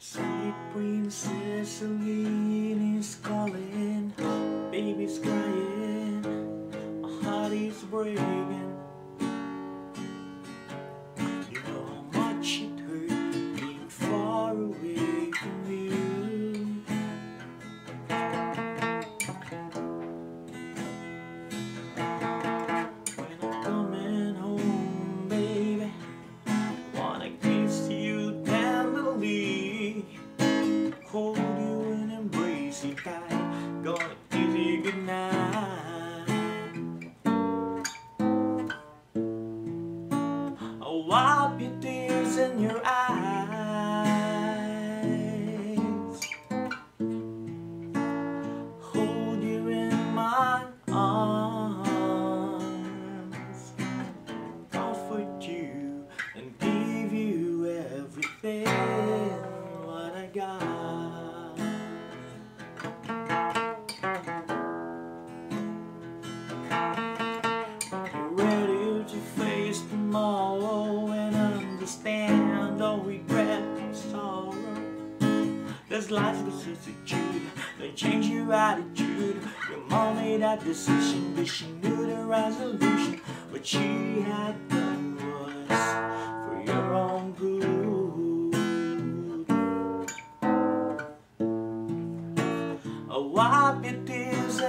Sweet princess Elyn is calling, baby's crying, my heart is breaking. Hold you and embrace you tight, gonna kiss you goodnight. I'll wipe your tears in your eyes, hold you in my arms, comfort you and give you everything all regret and sorrow. There's life's vicissitude, they change your attitude. Your mom made that decision, but she knew the resolution. What she had done was for your own good. I'll wipe your tears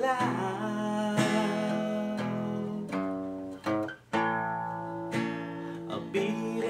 loud. I'll be